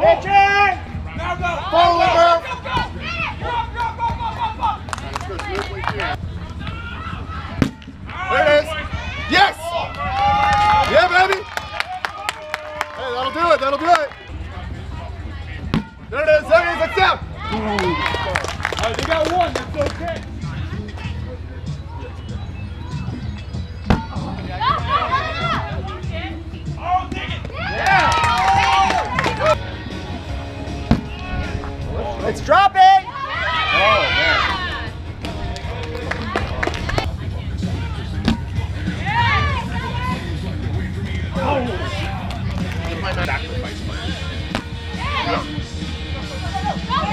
Catch it! It's dropping! Yeah. Oh, man. Oh.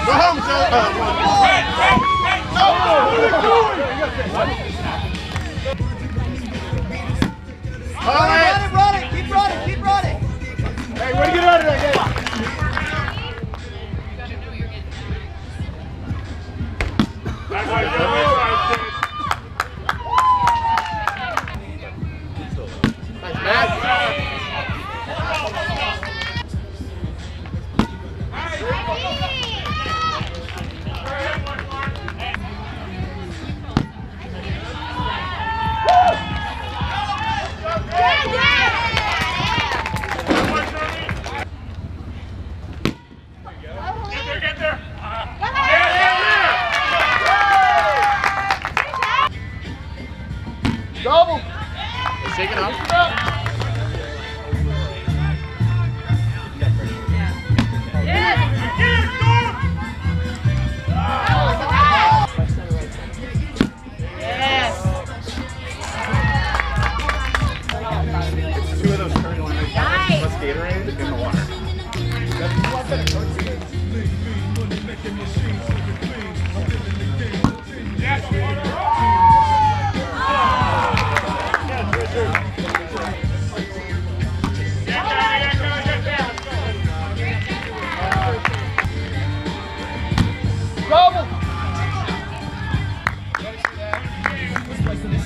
Mahomes, uh, get there. Double. Let's take it off.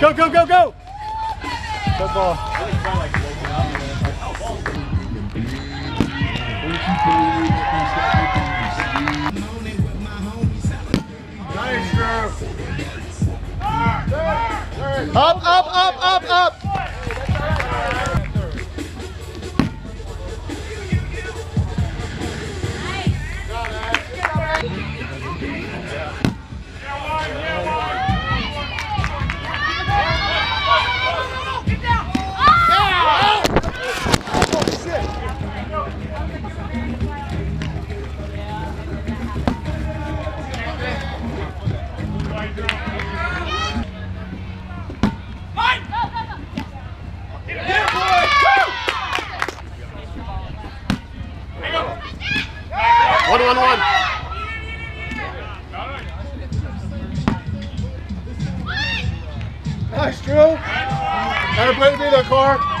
Go, go, go, go! Football. one, one. Nice, Drew. Gotta the car.